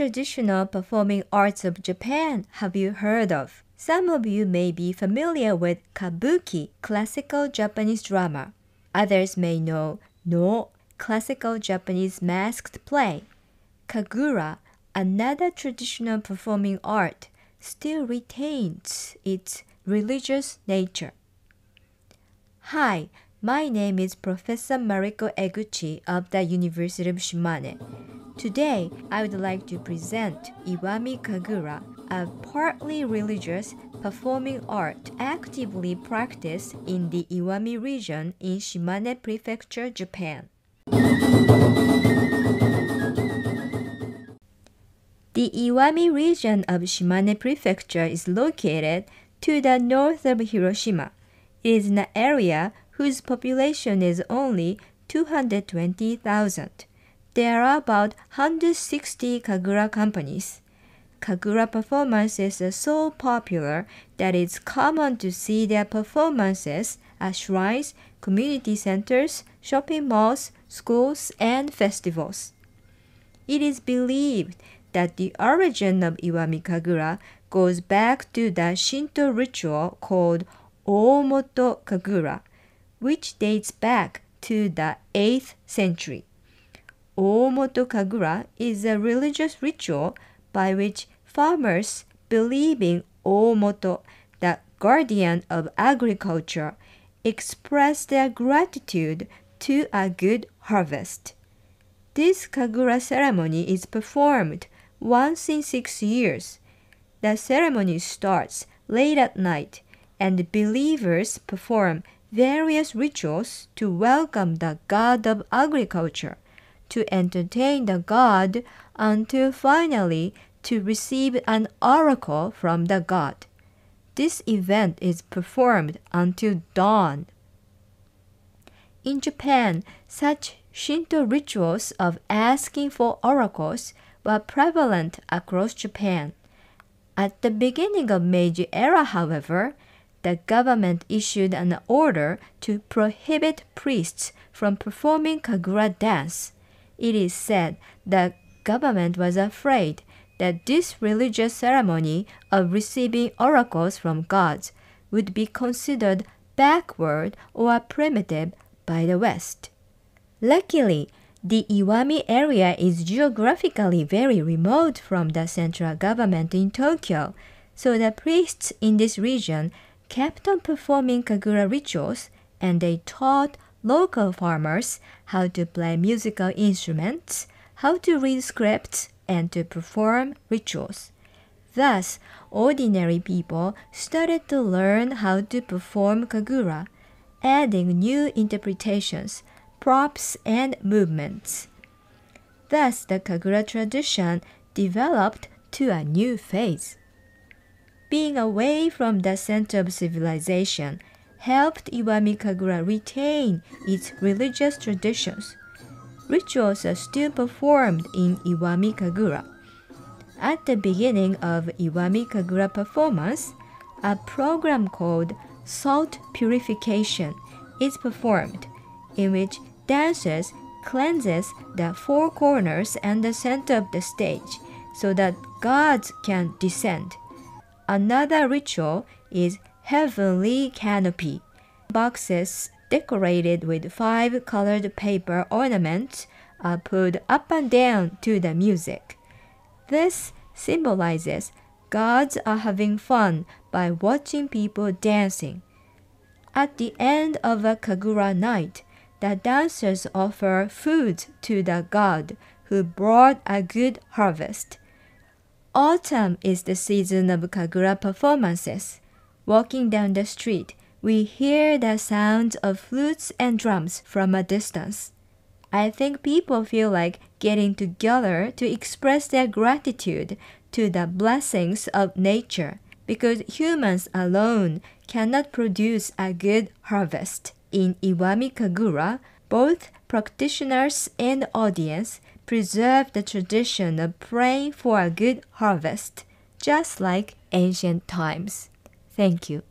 traditional performing arts of Japan have you heard of? Some of you may be familiar with kabuki, classical Japanese drama. Others may know Noh, classical Japanese masked play. Kagura, another traditional performing art, still retains its religious nature. Hi, my name is Professor Mariko Eguchi of the University of Shimane. Today, I would like to present Iwami Kagura, a partly religious performing art actively practiced in the Iwami region in Shimane Prefecture, Japan. The Iwami region of Shimane Prefecture is located to the north of Hiroshima. It is an area whose population is only 220,000. There are about 160 Kagura companies. Kagura performances are so popular that it's common to see their performances at shrines, community centers, shopping malls, schools, and festivals. It is believed that the origin of Iwami Kagura goes back to the Shinto ritual called Oomoto Kagura, which dates back to the 8th century. Oomoto Kagura is a religious ritual by which farmers believing Oomoto, the guardian of agriculture, express their gratitude to a good harvest. This Kagura ceremony is performed once in six years. The ceremony starts late at night, and believers perform various rituals to welcome the god of agriculture, to entertain the god, until finally to receive an oracle from the god. This event is performed until dawn. In Japan, such Shinto rituals of asking for oracles were prevalent across Japan. At the beginning of Meiji era, however, the government issued an order to prohibit priests from performing Kagura dance. It is said the government was afraid that this religious ceremony of receiving oracles from gods would be considered backward or primitive by the West. Luckily, the Iwami area is geographically very remote from the central government in Tokyo, so the priests in this region kept on performing Kagura rituals and they taught local farmers how to play musical instruments, how to read scripts, and to perform rituals. Thus, ordinary people started to learn how to perform Kagura, adding new interpretations props, and movements. Thus, the Kagura tradition developed to a new phase. Being away from the center of civilization helped Iwami Kagura retain its religious traditions. Rituals are still performed in Iwami Kagura. At the beginning of Iwami Kagura performance, a program called Salt Purification is performed, in which dancers cleanses the four corners and the center of the stage so that gods can descend. Another ritual is heavenly canopy. Boxes decorated with five colored paper ornaments are put up and down to the music. This symbolizes gods are having fun by watching people dancing. At the end of a Kagura night, the dancers offer food to the god who brought a good harvest. Autumn is the season of Kagura performances. Walking down the street, we hear the sounds of flutes and drums from a distance. I think people feel like getting together to express their gratitude to the blessings of nature because humans alone cannot produce a good harvest. In Iwami Kagura, both practitioners and audience preserve the tradition of praying for a good harvest, just like ancient times. Thank you.